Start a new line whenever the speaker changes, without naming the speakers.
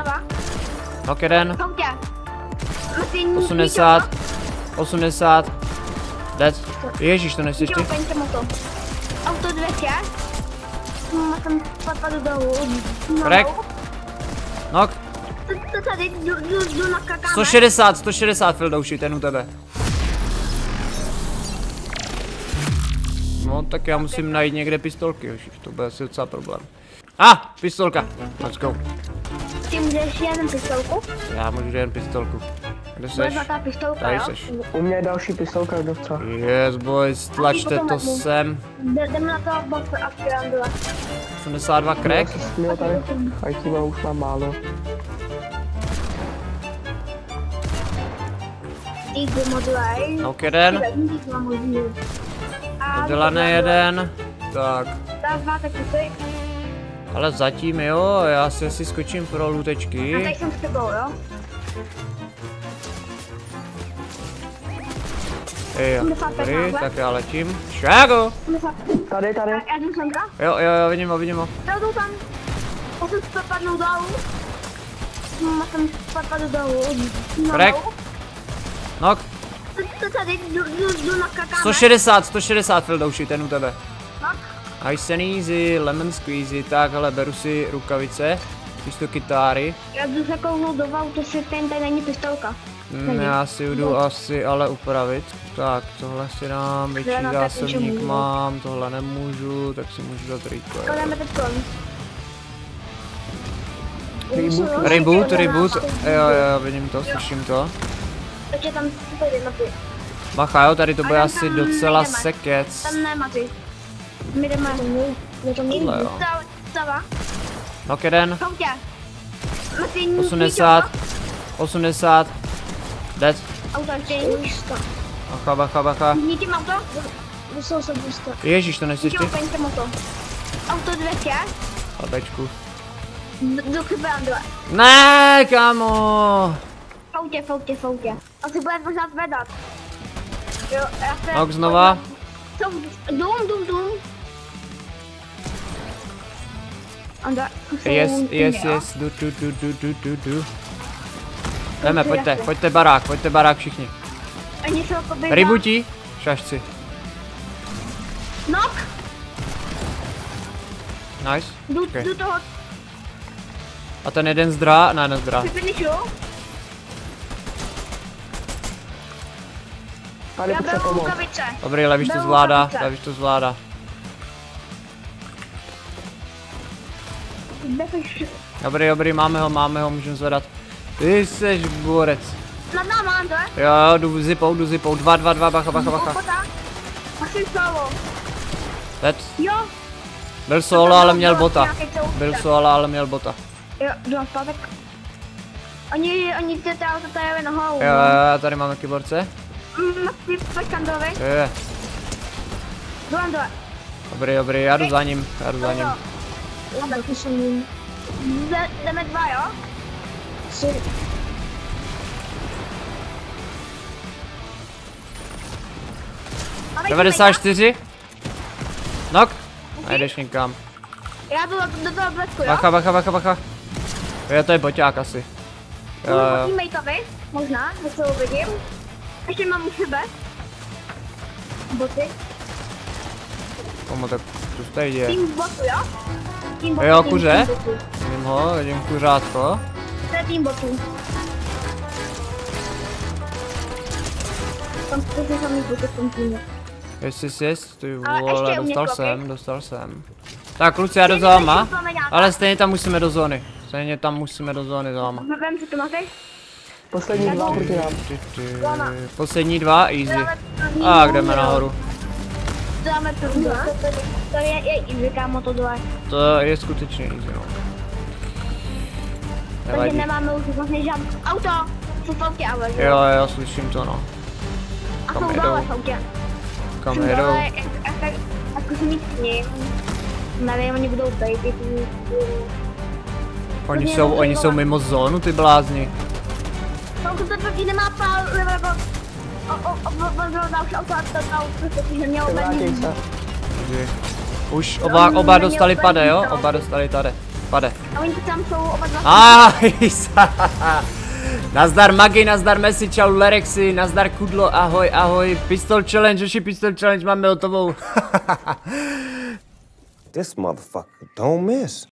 Dostava.
Nok jeden.
Koutě. Myslím,
80. 80. Dead. Ježíš, to nechci ještě.
Moto. Auto 200. Má tam spadl dolů. No.
Krek. Nok.
To tady, jdu, jdu, jdu nakakáme.
160, 160 Fildouši, ten u tebe. No, tak já musím najít někde pistolky, to bude asi docela problém. A, ah, pistolka, let's go.
Ty můžeš jeden pistolku?
Já můžu jen pistolku. Kde
Bude
seš?
zlatá pistolka,
Tady
jo?
seš.
U mě je další pistolka, kdo chce.
Yes, boys, tlačte to sem.
Jde- Jdeme na to box a Pirandula.
82
Já
crack.
směl tady. A tím už mám málo.
Nok jeden. Dodělaný jeden. Tak,
Dá máte kusy.
Ale zatím jo, já si asi skočím pro
A
lutečky.
tady jsem s tebou, jo?
Jo, dobrý,
takhle.
tak já letím. Šágo!
Tady, tady.
Já jdu sem tam.
Jo, jo, jo, vidím ho, vidím ho.
Já jdu tam. Já jsem spadl dolů. Má tam spadl dolů. No.
Krek. Nok.
To, to tady, jdu, jdu, jdu na kakáme.
160, 160 Fildouši, ten u tebe. And easy, lemon squeezy, tak hele, beru si rukavice, místo kytáry.
Já jdu se kouknout do auto, si ten tady není pistolka.
Mm, já si jdu asi ale upravit. Tak, tohle si dám, větší
tak
zásobník mám, tohle nemůžu, tak si můžu dát rýko.
To.
Reboot.
Reboot, reboot, jo, jo, vidím to, slyším to.
Takže tam super na ty.
Bacha, jo, tady to bude asi docela sekec.
Tam ty. My jdeme. My to
jo.
Stava.
Nok jeden,
Koutě. Martin,
80, 80, dead.
Auto.
Bacha, bacha, bacha.
Nítím auto? Musel jsem prostě.
Ježíš, to
Nítím
ty?
peníze moto. Auto 200.
Babečku.
Do- Do Kyberandule.
Ne, kámo.
Foutě, foutě, foutě. Asi bude pořád vedat. Jo, já se...
Nok znova.
Dům, dům, dům. Anda, jsou
Yes, yes,
jo?
yes, du, du, du, du, du, du, du. Jdeme, pojďte, pojďte barák, pojďte barák všichni.
Oni jsou poběžá.
Rybutí, šašci.
Nok,
Nice.
jdu,
Okay.
jdu toho
A ten jeden zdrá, ne, nezdrá.
finišu.
Tady
Já
potřeba
beru rukavice.
Dobrý, levíš to zvládá, levíš to zvládá. Dobrý, dobrý, máme ho, máme ho, můžeme zvedat. Ty seš borec.
Nad náma, Ande.
Jo, jo, jdu zipou, jdu zipou, dva, dva, dva, bacha, bacha, bacha. Dead.
Jo.
Byl solo, ale měl bota. Byl solo, ale měl bota.
Jo, jdu na zpátek. Oni, oni ty auto tady jeli nahoru.
Jo, jo, tady máme kyborce.
Mm, pojď Kandovi.
Jo, jo.
Jdu.
Dobrý, dobrý, já jdu za ním, já jdu za ním.
Taky jsem. Jde- Jdeme dva, jo? Tři. Máme
94. Nok. Nejdeš nikam.
Já jdu do- toho blesku, jo?
Bacha, bacha, bacha, bacha. Jo, to je boťák asi. Jo, jo.
po teammateovi, možná, že se uvidím. Ještě mám u sebe. Boty.
Komu tak co se tady děje?
Tým botu, jo? Tým botu,
Jo, kuře?
botu.
Vidím ho, vidím kuřátko.
To je tým botů. Tam skutečně samý boty v tom týmu.
Yes, yes, yes, ty vole, dostal jsem, dostal jsem. Tak kluci, já
nejsem plameňáka.
ale stejně tam musíme do zóny. Stejně tam musíme do zóny za váma.
Vem to máte?
Poslední dva proti nám.
Poslední dva, easy. A
dům,
jdeme
jo.
Nahoru.
Dáme první. To, to, to je, je easy, kámo, to dole.
To je skutečně easy, no.
Takže
Nevadí.
nemáme už vlastně žádný auto. Jsou v autě, ale že
Jo, jo, slyším to, no.
A
kam
jsou v autě.
Kam
Jsou
jedou?
jak- jak- Jako si nic s ním. Nevím, oni budou být, ty
Oni jsou, oni jsou mimo zónu, ty blázni.
Tam to nemá pál, nebo... O, o, o, o, o, další auto, a to auto, nemělo
Vrátí
být.
se.
Takže Už oba, oba dostali pade, jo? Oba dostali tady. Pade.
A oni tam jsou oba dva.
Nazdar Magi, nazdar Messi, čau Lerexy, nazdar Kudlo, ahoj, ahoj. Pistol challenge, Joši, pistol challenge máme hotovou.
This motherfucker don't miss.